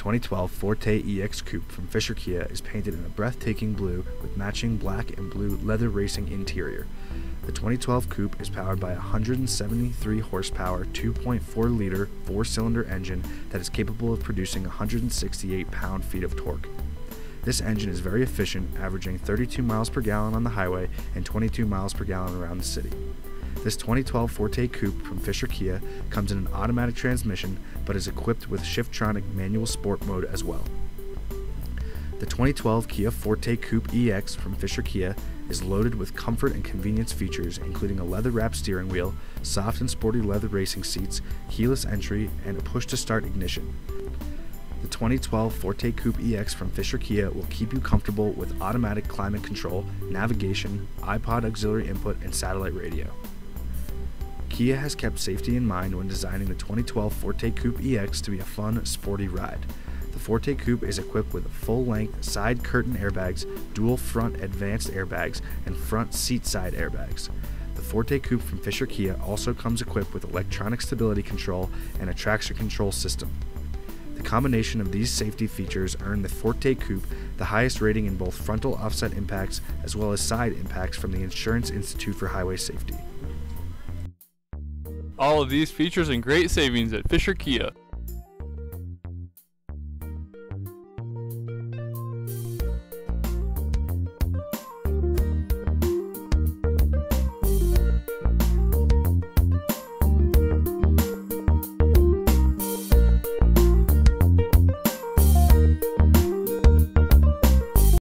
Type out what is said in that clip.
2012 Forte EX Koup from Fisher Kia is painted in a breathtaking blue with matching black and blue leather racing interior. The 2012 Koup is powered by a 173 horsepower, 2.4 liter four cylinder engine that is capable of producing 168 pound feet of torque. This engine is very efficient, averaging 32 miles per gallon on the highway and 22 miles per gallon around the city. This 2012 Forte Koup from Fisher Kia comes in an automatic transmission but is equipped with Shiftronic manual sport mode as well. The 2012 Kia Forte Koup EX from Fisher Kia is loaded with comfort and convenience features, including a leather wrapped steering wheel, soft and sporty leather racing seats, keyless entry, and a push to start ignition. The 2012 Forte Koup EX from Fisher Kia will keep you comfortable with automatic climate control, navigation, iPod auxiliary input, and satellite radio. Kia has kept safety in mind when designing the 2012 Forte Koup EX to be a fun, sporty ride. The Forte Koup is equipped with full length side curtain airbags, dual front advanced airbags, and front seat side airbags. The Forte Koup from Fisher Kia also comes equipped with electronic stability control and a traction control system. The combination of these safety features earned the Forte Koup the highest rating in both frontal offset impacts as well as side impacts from the Insurance Institute for Highway Safety. All of these features and great savings at Fisher Kia.